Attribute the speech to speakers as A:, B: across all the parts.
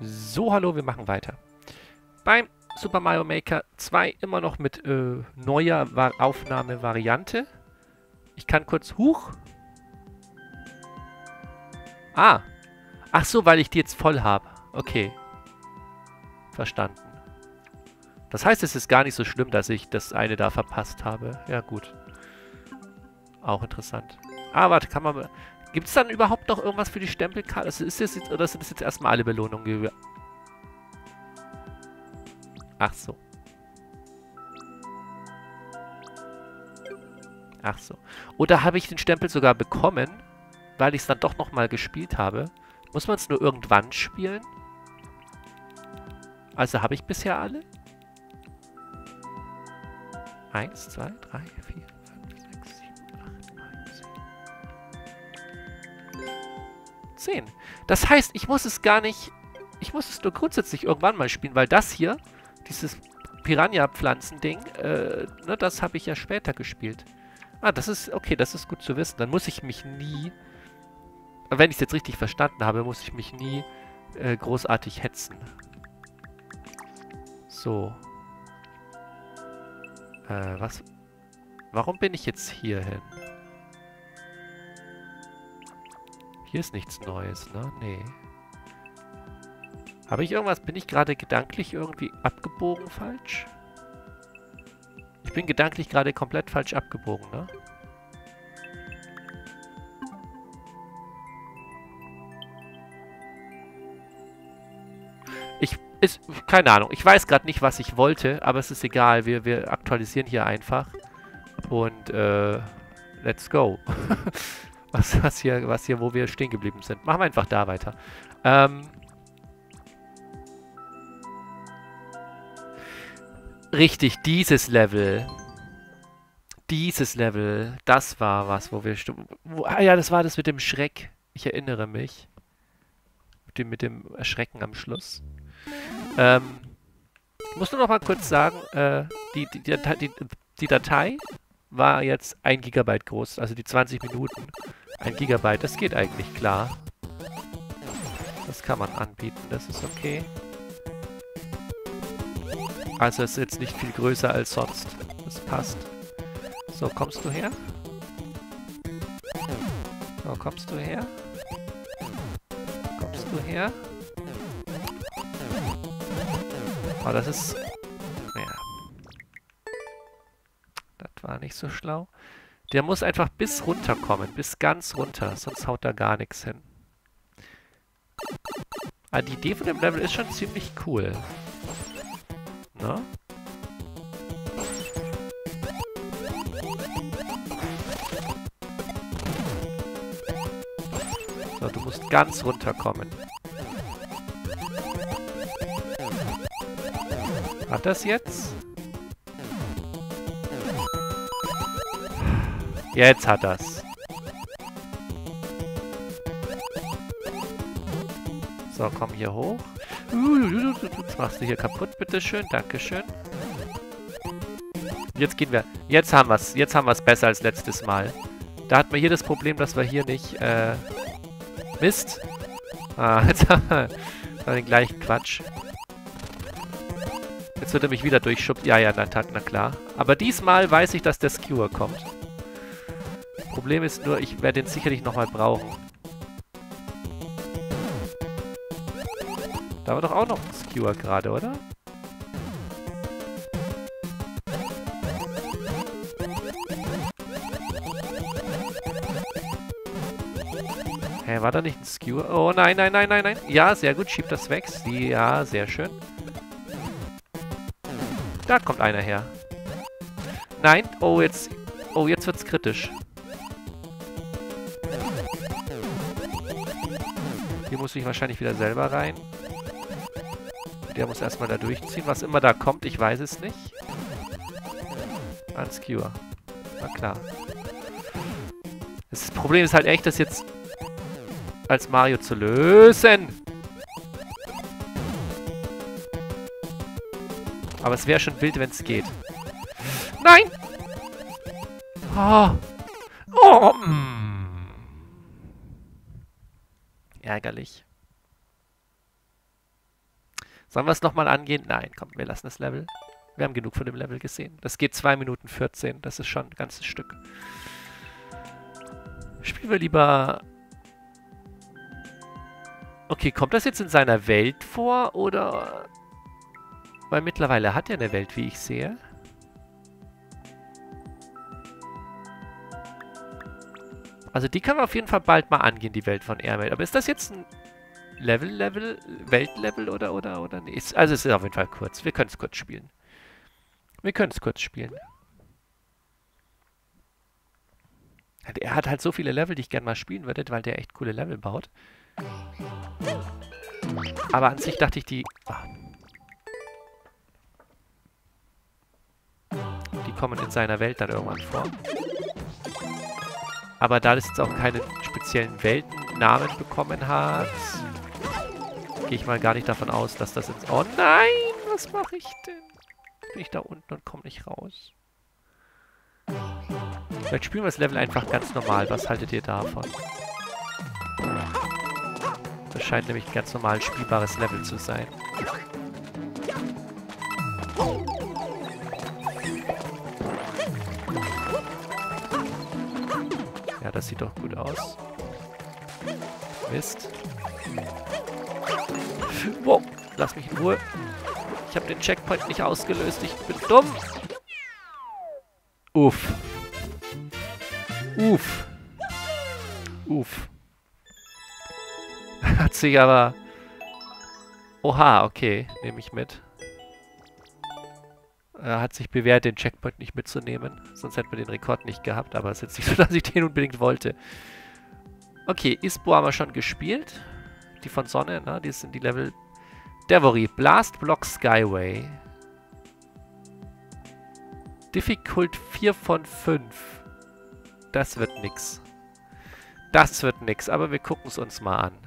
A: So, hallo, wir machen weiter. Beim Super Mario Maker 2 immer noch mit äh, neuer Va Aufnahmevariante. Ich kann kurz... Huch! Ah! Ach so, weil ich die jetzt voll habe. Okay. Verstanden. Das heißt, es ist gar nicht so schlimm, dass ich das eine da verpasst habe. Ja, gut. Auch interessant. Ah, warte, kann man... Gibt es dann überhaupt noch irgendwas für die Stempelkarte? Also ist das jetzt, oder sind das jetzt erstmal alle Belohnungen, die wir... Ach so. Ach so. Oder habe ich den Stempel sogar bekommen, weil ich es dann doch nochmal gespielt habe? Muss man es nur irgendwann spielen? Also habe ich bisher alle? Eins, zwei, drei, vier, 10. Das heißt, ich muss es gar nicht... Ich muss es nur grundsätzlich irgendwann mal spielen, weil das hier, dieses Piranha-Pflanzen-Ding, äh, ne, das habe ich ja später gespielt. Ah, das ist... Okay, das ist gut zu wissen. Dann muss ich mich nie... Wenn ich es jetzt richtig verstanden habe, muss ich mich nie äh, großartig hetzen. So. Äh, was... Warum bin ich jetzt hier hin? Hier ist nichts Neues, ne? Nee. Habe ich irgendwas? Bin ich gerade gedanklich irgendwie abgebogen falsch? Ich bin gedanklich gerade komplett falsch abgebogen, ne? Ich, ist, keine Ahnung. Ich weiß gerade nicht, was ich wollte, aber es ist egal. Wir, wir aktualisieren hier einfach. Und, äh, let's go. was, was hier, was hier, wo wir stehen geblieben sind. Machen wir einfach da weiter. Ähm, richtig, dieses Level. Dieses Level, das war was, wo wir... Wo, ah ja, das war das mit dem Schreck. Ich erinnere mich. Mit dem, mit dem Erschrecken am Schluss. Ähm, muss nur noch mal kurz sagen, äh, die, die, die, die, Datei war jetzt 1 GB groß, also die 20 Minuten. 1 GB, das geht eigentlich klar. Das kann man anbieten, das ist okay. Also es ist jetzt nicht viel größer als sonst. Das passt. So, kommst du her? So, kommst du her? Kommst du her? Oh, das ist... Ja. Das war nicht so schlau. Der muss einfach bis runter kommen. Bis ganz runter. Sonst haut da gar nichts hin. Aber ah, die Idee von dem Level ist schon ziemlich cool. Ne? So, du musst ganz runterkommen. Hat das jetzt? Jetzt hat das. So, komm hier hoch. Jetzt machst du hier kaputt, bitteschön. Dankeschön. Jetzt gehen wir. Jetzt haben wir es. Jetzt haben wir es besser als letztes Mal. Da hatten wir hier das Problem, dass wir hier nicht, äh... Mist. Ah, jetzt haben wir den gleichen Quatsch. Jetzt wird er mich wieder durchschubsen. Ja, ja, na, na klar. Aber diesmal weiß ich, dass der Skewer kommt. Problem ist nur, ich werde den sicherlich nochmal brauchen. Da war doch auch noch ein Skewer gerade, oder? Hä, war da nicht ein Skewer? Oh, nein, nein, nein, nein, nein. Ja, sehr gut, schiebt das weg. Ja, sehr schön. Da kommt einer her. Nein. Oh, jetzt... Oh, jetzt wird's kritisch. Hier muss ich wahrscheinlich wieder selber rein. Der muss erstmal da durchziehen. Was immer da kommt, ich weiß es nicht. Unskewer. Na klar. Das Problem ist halt echt, das jetzt als Mario zu lösen. Aber es wäre schon wild, wenn es geht. Nein! Oh. Oh. Mm. Ärgerlich. Sollen wir es nochmal angehen? Nein, komm, wir lassen das Level. Wir haben genug von dem Level gesehen. Das geht 2 Minuten 14. Das ist schon ein ganzes Stück. Spielen wir lieber... Okay, kommt das jetzt in seiner Welt vor, oder... Weil mittlerweile hat er eine Welt, wie ich sehe. Also die können wir auf jeden Fall bald mal angehen, die Welt von Airmail. Aber ist das jetzt ein Level, Level, Weltlevel oder, oder, oder nee? Also es ist auf jeden Fall kurz. Wir können es kurz spielen. Wir können es kurz spielen. Er hat halt so viele Level, die ich gerne mal spielen würde, weil der echt coole Level baut. Aber an sich dachte ich, die... Die kommen in seiner Welt dann irgendwann vor. Aber da das jetzt auch keine speziellen Weltennamen bekommen hat, gehe ich mal gar nicht davon aus, dass das jetzt... Oh nein, was mache ich denn? Bin ich da unten und komme nicht raus? Vielleicht spielen wir das Level einfach ganz normal. Was haltet ihr davon? Das scheint nämlich ein ganz normal spielbares Level zu sein. Das sieht doch gut aus. Mist. Wow, lass mich in Ruhe. Ich habe den Checkpoint nicht ausgelöst. Ich bin dumm. Uff. Uff. Uff. Hat sich aber... Oha, okay. Nehme ich mit. Er hat sich bewährt, den Checkpoint nicht mitzunehmen. Sonst hätten wir den Rekord nicht gehabt. Aber es ist jetzt nicht so, dass ich den unbedingt wollte. Okay, Ispo haben wir schon gespielt. Die von Sonne, ne? Die sind die Level... Devory, Blast Block Skyway. Difficult 4 von 5. Das wird nix. Das wird nix, aber wir gucken es uns mal an.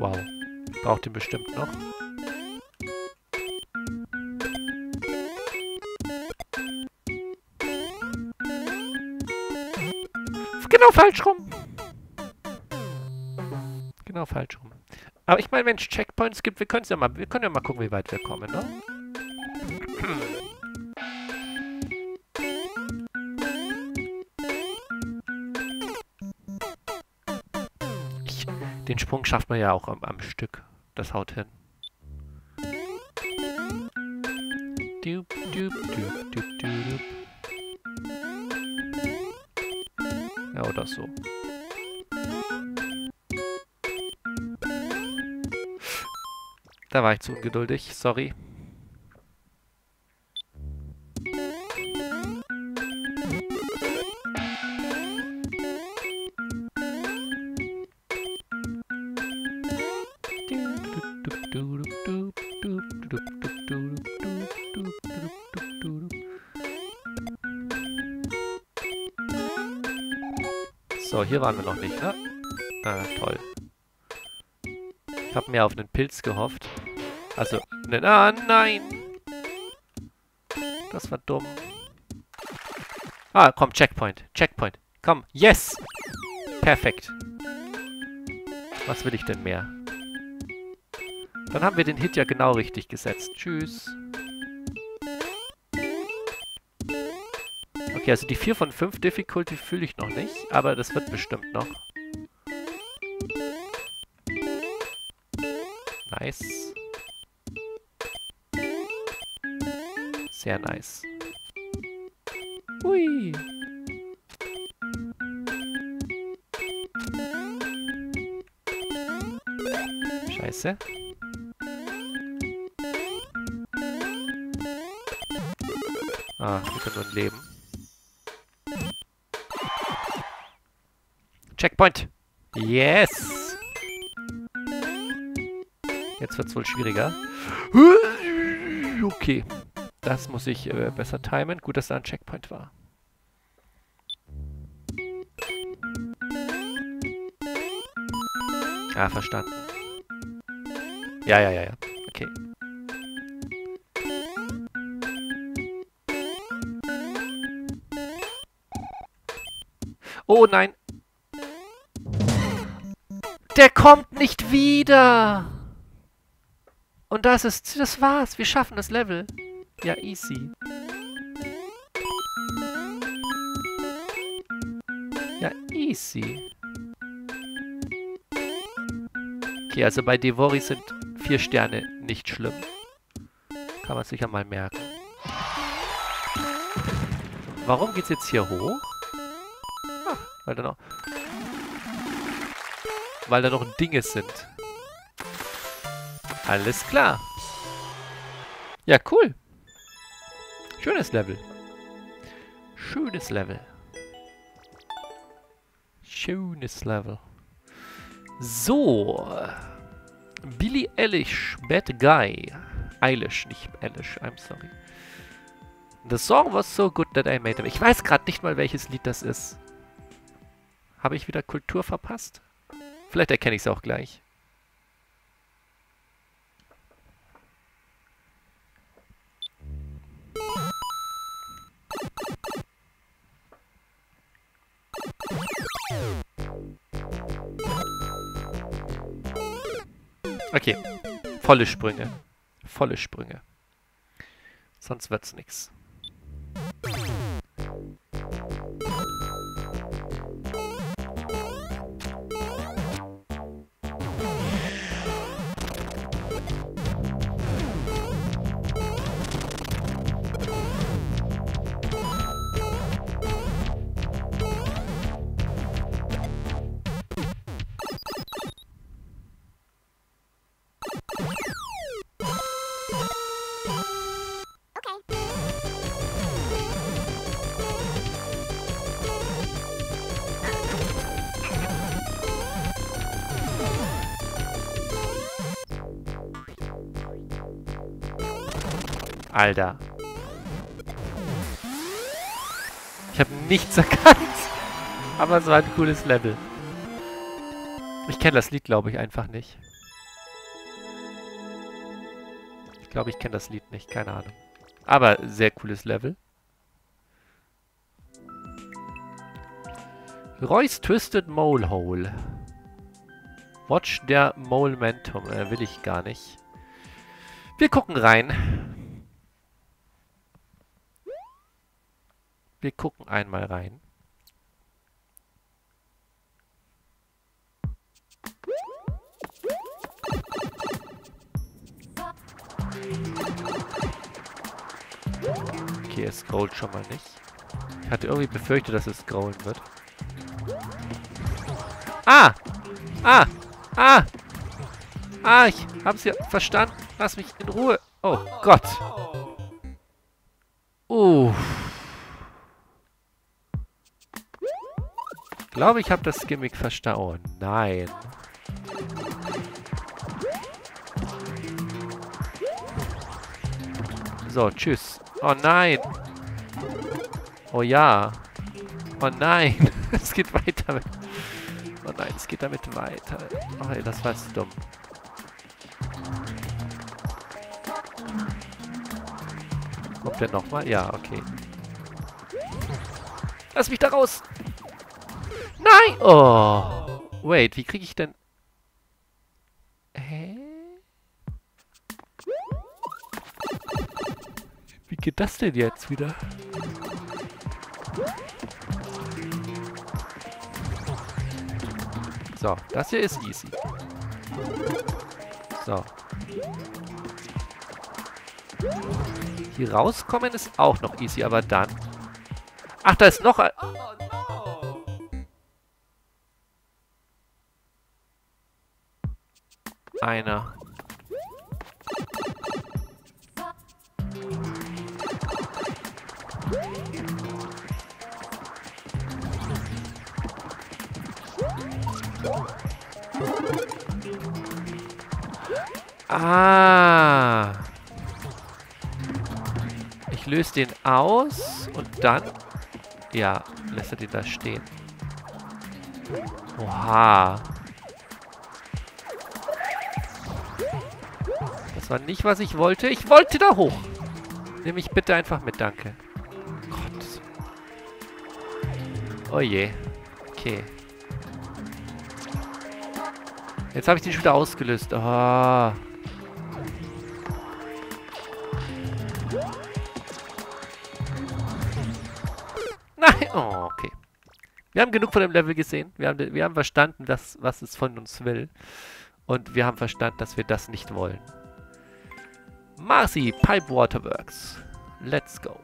A: Wow. Braucht ihr bestimmt noch. Genau falsch rum. Genau falsch rum. Aber ich meine, wenn es Checkpoints gibt, wir ja mal, wir können ja mal gucken, wie weit wir kommen, ne? Den Sprung schafft man ja auch am, am Stück. Das haut hin. Dup, dup, dup, dup, dup. Ja, oder so. Da war ich zu ungeduldig, sorry. Hier waren wir noch nicht, ne? Ah, toll. Ich habe mehr auf einen Pilz gehofft. Also, ne, ah, nein! Das war dumm. Ah, komm, Checkpoint. Checkpoint. Komm, yes! Perfekt. Was will ich denn mehr? Dann haben wir den Hit ja genau richtig gesetzt. Tschüss. Okay, also die 4 von 5 Difficulty fühle ich noch nicht, aber das wird bestimmt noch. Nice. Sehr nice. Hui. Scheiße. Ah, wieder nur ein Leben. Checkpoint. Yes. Jetzt wird es wohl schwieriger. Okay. Das muss ich äh, besser timen. Gut, dass da ein Checkpoint war. Ah, verstanden. Ja, ja, ja, ja. Okay. Oh nein. Der kommt nicht wieder. Und das ist, das war's. Wir schaffen das Level. Ja, easy. Ja, easy. Okay, also bei Devori sind vier Sterne nicht schlimm. Kann man sich ja mal merken. Warum geht's jetzt hier hoch? Ach, weil da noch... Weil da noch Dinge sind. Alles klar. Ja, cool. Schönes Level. Schönes Level. Schönes Level. So. Billy Eilish, Bad Guy. Eilish, nicht Eilish, I'm sorry. The song was so good that I made them. Ich weiß gerade nicht mal, welches Lied das ist. Habe ich wieder Kultur verpasst? Vielleicht erkenne ich es auch gleich. Okay. Volle Sprünge. Volle Sprünge. Sonst wird's nix. Alter. Ich habe nichts erkannt. Aber es war ein cooles Level. Ich kenne das Lied, glaube ich, einfach nicht. Ich glaube, ich kenne das Lied nicht. Keine Ahnung. Aber sehr cooles Level. Roy's Twisted Mole Hole. Watch der Momentum. Äh, will ich gar nicht. Wir gucken rein. Wir gucken einmal rein. Okay, es scrollt schon mal nicht. Ich hatte irgendwie befürchtet, dass es scrollen wird. Ah! Ah! Ah! Ah, ich hab's ja verstanden. Lass mich in Ruhe. Oh Gott. Uff. Glaube, ich habe das Gimmick verstanden. Oh nein. So, tschüss. Oh nein. Oh ja. Oh nein. es geht weiter. Oh nein, es geht damit weiter. Oh, das war jetzt dumm. Kommt der nochmal? Ja, okay. Lass mich da raus! Nein! Oh. Wait, wie kriege ich denn... Hä? Wie geht das denn jetzt wieder? So, das hier ist easy. So. Hier rauskommen ist auch noch easy, aber dann... Ach, da ist noch ein... einer. Ah. Ich löse den aus und dann... Ja, lässt er den da stehen. Oha. War nicht, was ich wollte. Ich wollte da hoch. Nimm mich bitte einfach mit, danke. Gott. Oh je. Okay. Jetzt habe ich den schon wieder ausgelöst. Oh. Nein! Oh, okay. Wir haben genug von dem Level gesehen. Wir haben, wir haben verstanden, dass, was es von uns will. Und wir haben verstanden, dass wir das nicht wollen. Marcy, Pipe Waterworks. Let's go.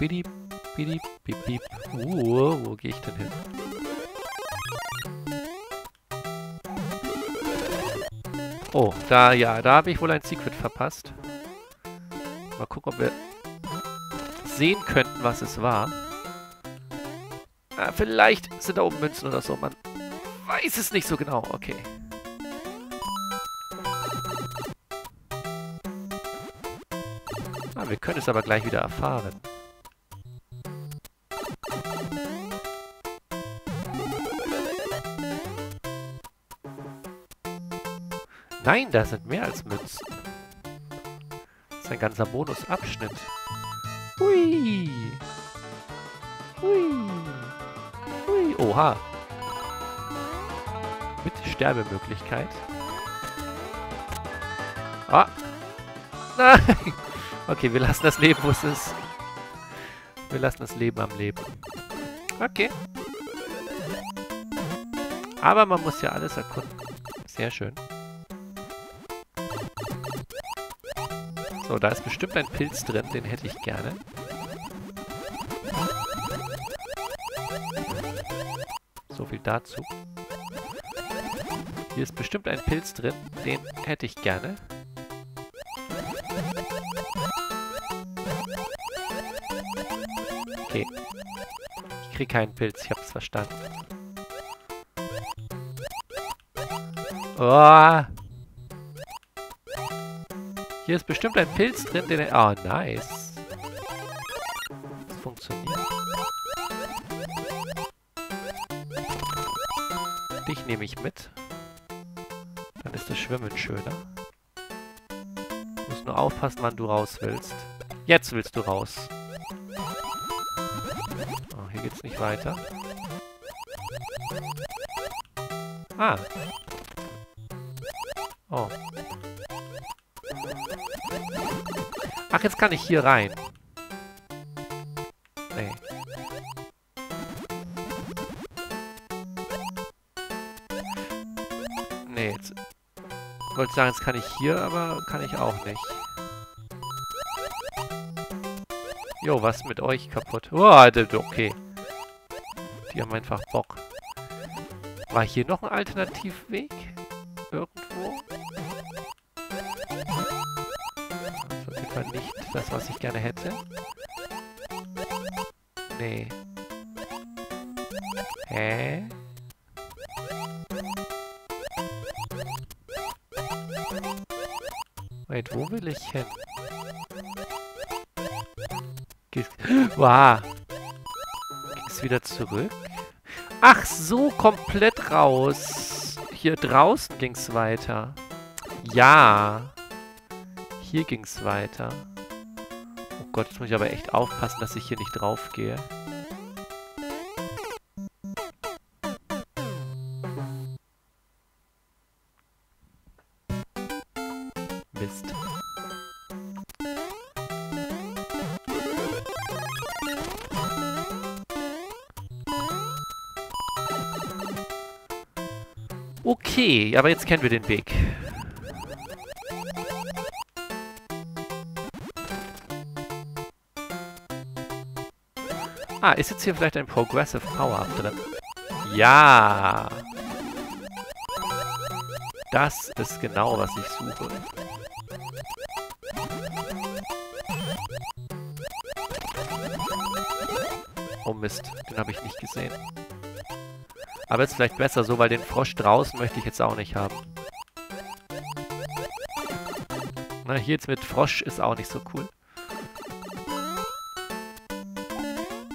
A: Bidip, bidip, bip, bip. Uh, wo gehe ich denn hin? Oh, da, ja, da habe ich wohl ein Secret verpasst. Mal gucken, ob wir sehen könnten, was es war. Ah, vielleicht sind da oben Münzen oder so. Man weiß es nicht so genau. Okay. Ah, wir können es aber gleich wieder erfahren. Nein, da sind mehr als Münzen. Das ist ein ganzer Bonusabschnitt. Hui. Hui. Hui. Oha. Mit Sterbemöglichkeit. Ah. Nein. Okay, wir lassen das Leben, wo es ist. Wir lassen das Leben am Leben. Okay. Aber man muss ja alles erkunden. Sehr schön. So, da ist bestimmt ein Pilz drin, den hätte ich gerne. So viel dazu. Hier ist bestimmt ein Pilz drin, den hätte ich gerne. Okay. Ich krieg keinen Pilz, ich hab's verstanden. Oh! Hier ist bestimmt ein Pilz drin, den er... Oh, nice. Das funktioniert. Dich nehme ich mit. Dann ist das Schwimmen schöner. Du musst nur aufpassen, wann du raus willst. Jetzt willst du raus. Oh, hier geht's nicht weiter. Ah. Oh. Ach, jetzt kann ich hier rein. Nee. Nee, jetzt... Wollte sagen, jetzt kann ich hier, aber kann ich auch nicht. Jo, was mit euch kaputt? Oh, okay. Die haben einfach Bock. War hier noch ein Alternativweg? Das, was ich gerne hätte. Nee. Hä? Wait, wo will ich hin? Geht's... Wow. Ging's wieder zurück? Ach so, komplett raus. Hier draußen ging's weiter. Ja. Hier ging es weiter. Gott, jetzt muss ich aber echt aufpassen, dass ich hier nicht drauf gehe. Mist. Okay, aber jetzt kennen wir den Weg. Ah, ist jetzt hier vielleicht ein Progressive Power-Up drin? Ja! Das ist genau, was ich suche. Oh Mist, den habe ich nicht gesehen. Aber ist vielleicht besser so, weil den Frosch draußen möchte ich jetzt auch nicht haben. Na, hier jetzt mit Frosch ist auch nicht so cool.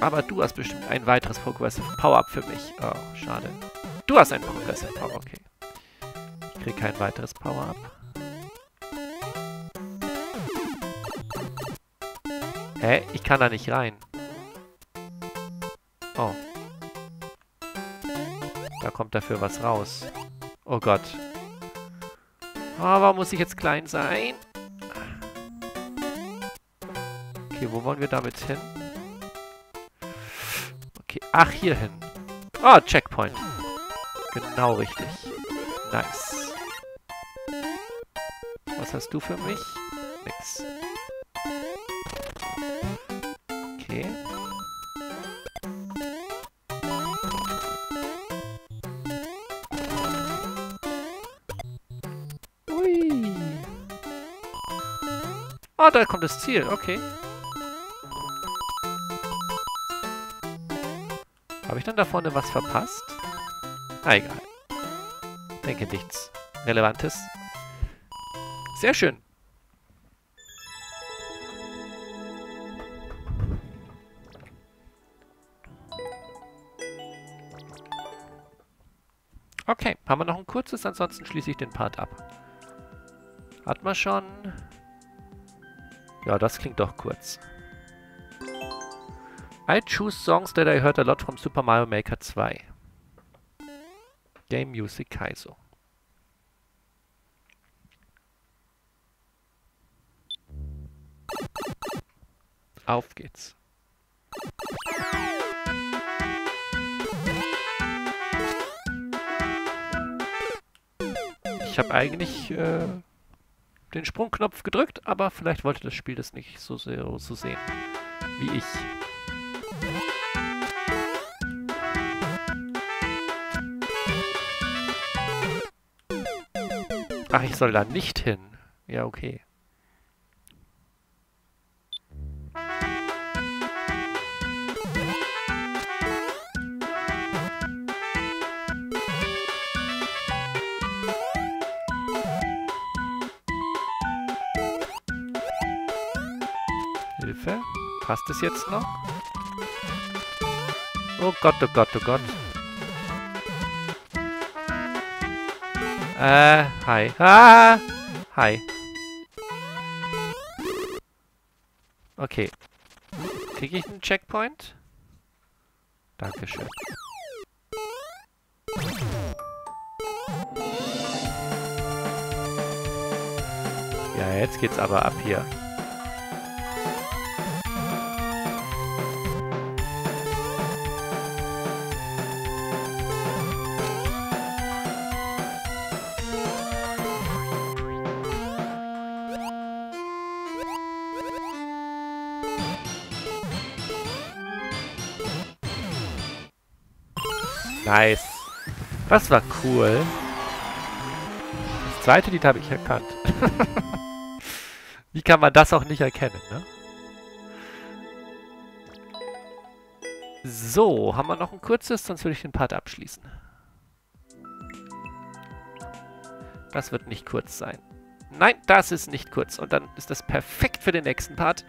A: Aber du hast bestimmt ein weiteres Progressive Power-Up für mich. Oh, schade. Du hast ein Progressive Power, okay. Ich krieg kein weiteres Power-Up. Hä? Ich kann da nicht rein. Oh. Da kommt dafür was raus. Oh Gott. Oh, warum muss ich jetzt klein sein? Okay, wo wollen wir damit hin? Ach, hier hin. Ah, oh, Checkpoint. Genau richtig. Nice. Was hast du für mich? Nix. Okay. Ui. Oh, da kommt das Ziel. Okay. Ich dann da vorne was verpasst? Ah, egal. Denke nichts Relevantes. Sehr schön. Okay, haben wir noch ein kurzes, ansonsten schließe ich den Part ab. Hat man schon... Ja, das klingt doch kurz. I choose songs that I heard a lot from Super Mario Maker 2. Game Music Kaizo. Auf geht's. Ich habe eigentlich äh, den Sprungknopf gedrückt, aber vielleicht wollte das Spiel das nicht so, sehr, so sehen wie ich. Ach, ich soll da nicht hin. Ja, okay. Hilfe. Passt es jetzt noch? Oh Gott, oh Gott, oh Gott. Äh, hi. Ah! Hi. Okay. Kriege ich einen Checkpoint? Dankeschön. Ja, jetzt geht's aber ab hier. Nice. Das war cool. Das zweite Lied habe ich erkannt. Wie kann man das auch nicht erkennen, ne? So, haben wir noch ein kurzes, sonst würde ich den Part abschließen. Das wird nicht kurz sein. Nein, das ist nicht kurz. Und dann ist das perfekt für den nächsten Part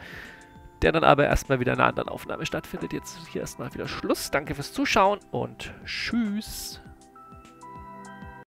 A: der dann aber erstmal wieder in einer anderen Aufnahme stattfindet. Jetzt hier erstmal wieder Schluss. Danke fürs Zuschauen und tschüss.